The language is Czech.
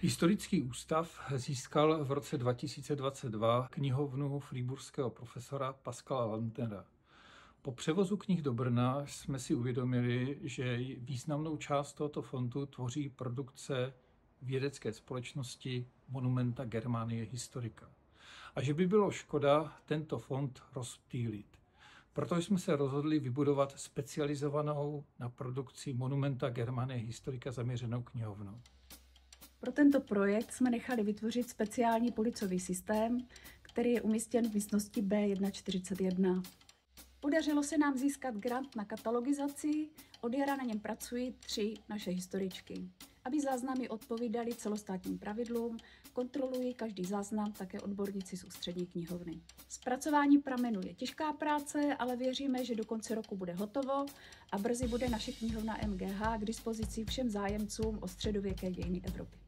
Historický ústav získal v roce 2022 knihovnu frýburského profesora Pascala Lantera. Po převozu knih do Brna jsme si uvědomili, že významnou část tohoto fondu tvoří produkce vědecké společnosti Monumenta Germanie Historika. A že by bylo škoda tento fond rozptýlit. Proto jsme se rozhodli vybudovat specializovanou na produkci Monumenta Germanie Historika zaměřenou knihovnu. Pro tento projekt jsme nechali vytvořit speciální policový systém, který je umístěn v místnosti B141. Podařilo se nám získat grant na katalogizaci, od jara na něm pracují tři naše historičky. Aby záznamy odpovídaly celostátním pravidlům, kontrolují každý záznam také odborníci z ústřední knihovny. Zpracování pramenu je těžká práce, ale věříme, že do konce roku bude hotovo a brzy bude naše knihovna MGH k dispozici všem zájemcům o středověké dějiny Evropy.